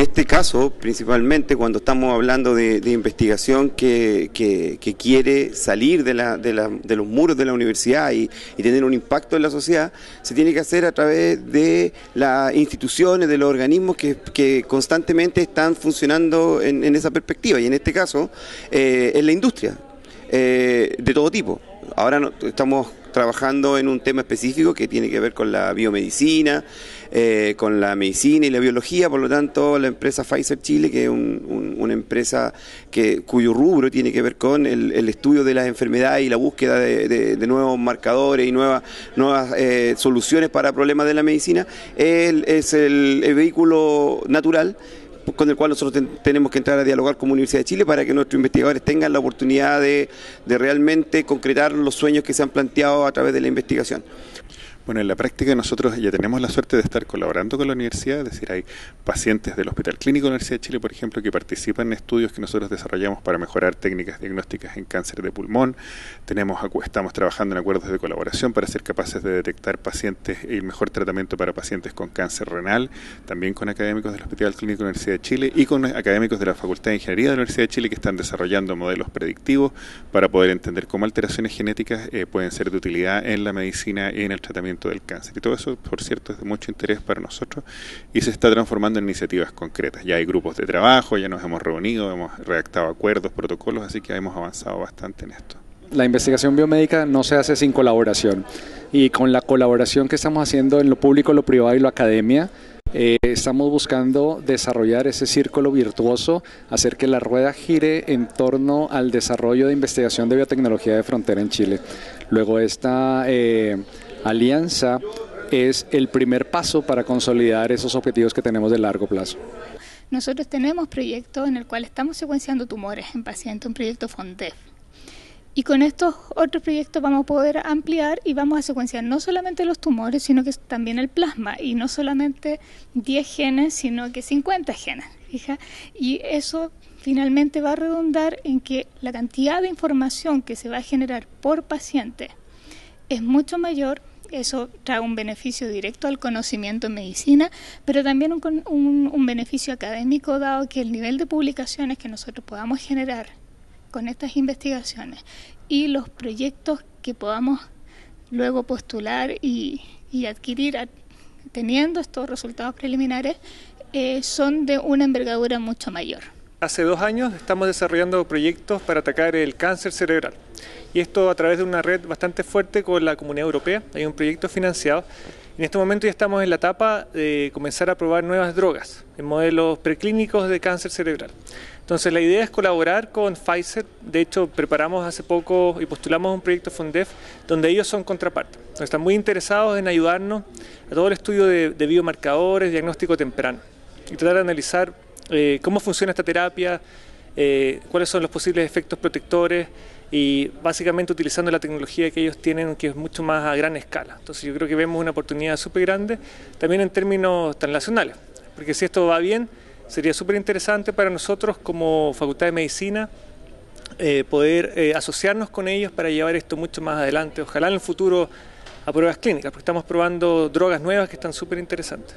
En este caso, principalmente cuando estamos hablando de, investigación que, quiere salir de, los muros de la universidad y, tener un impacto en la sociedad, se tiene que hacer a través de las instituciones, de los organismos que, constantemente están funcionando en, esa perspectiva. Y en este caso, eh, en la industria, eh, de todo tipo. Ahora estamos trabajando en un tema específico que tiene que ver con la biomedicina, eh, con la medicina y la biología, por lo tanto la empresa Pfizer Chile, que es una empresa que, cuyo rubro tiene que ver con el, estudio de las enfermedades y la búsqueda de, nuevos marcadores y nuevas, nuevas eh, soluciones para problemas de la medicina, es el vehículo natural con el cual nosotros tenemos que entrar a dialogar como Universidad de Chile para que nuestros investigadores tengan la oportunidad de, realmente concretar los sueños que se han planteado a través de la investigación. Bueno, en la práctica nosotros ya tenemos la suerte de estar colaborando con la universidad, es decir, hay pacientes del Hospital Clínico de la Universidad de Chile, por ejemplo, que participan en estudios que nosotros desarrollamos para mejorar técnicas diagnósticas en cáncer de pulmón. Tenemos, estamos trabajando en acuerdos de colaboración para ser capaces de detectar pacientes y el mejor tratamiento para pacientes con cáncer renal, también con académicos del Hospital Clínico de la Universidad de Chile y con académicos de la Facultad de Ingeniería de la Universidad de Chile que están desarrollando modelos predictivos para poder entender cómo alteraciones genéticas eh, pueden ser de utilidad en la medicina y en el tratamiento del cáncer. Y todo eso, por cierto, es de mucho interés para nosotros y se está transformando en iniciativas concretas. Ya hay grupos de trabajo, ya nos hemos reunido, hemos redactado acuerdos, protocolos, así que hemos avanzado bastante en esto. La investigación biomédica no se hace sin colaboración y con la colaboración que estamos haciendo en lo público, lo privado y lo academia, eh, estamos buscando desarrollar ese círculo virtuoso, hacer que la rueda gire en torno al desarrollo de investigación de biotecnología de frontera en Chile. Luego esta eh, alianza es el primer paso para consolidar esos objetivos que tenemos de largo plazo. Nosotros tenemos proyectos en el cual estamos secuenciando tumores en pacientes, un proyecto FONDEF. Y con estos otros proyectos vamos a poder ampliar y vamos a secuenciar no solamente los tumores, sino que también el plasma. Y no solamente 10 genes, sino que 50 genes. Fija? Y eso finalmente va a redundar en que la cantidad de información que se va a generar por paciente es mucho mayor eso trae un beneficio directo al conocimiento en medicina, pero también un, beneficio académico, dado que el nivel de publicaciones que nosotros podamos generar con estas investigaciones y los proyectos que podamos luego postular y, adquirir teniendo estos resultados preliminares eh, son de una envergadura mucho mayor. Hace dos años estamos desarrollando proyectos para atacar el cáncer cerebral y esto a través de una red bastante fuerte con la Comunidad Europea. Hay un proyecto financiado. En este momento ya estamos en la etapa de comenzar a probar nuevas drogas en modelos preclínicos de cáncer cerebral. Entonces la idea es colaborar con Pfizer. De hecho, preparamos hace poco y postulamos un proyecto FONDEF donde ellos son contraparte. Están muy interesados en ayudarnos a todo el estudio de, biomarcadores, diagnóstico temprano y tratar de analizar eh, cómo funciona esta terapia, eh, cuáles son los posibles efectos protectores y básicamente utilizando la tecnología que ellos tienen que es mucho más a gran escala. Entonces yo creo que vemos una oportunidad súper grande también en términos transnacionales, porque si esto va bien sería súper interesante para nosotros como Facultad de Medicina eh, poder asociarnos con ellos para llevar esto mucho más adelante, ojalá en el futuro a pruebas clínicas, porque estamos probando drogas nuevas que están súper interesantes.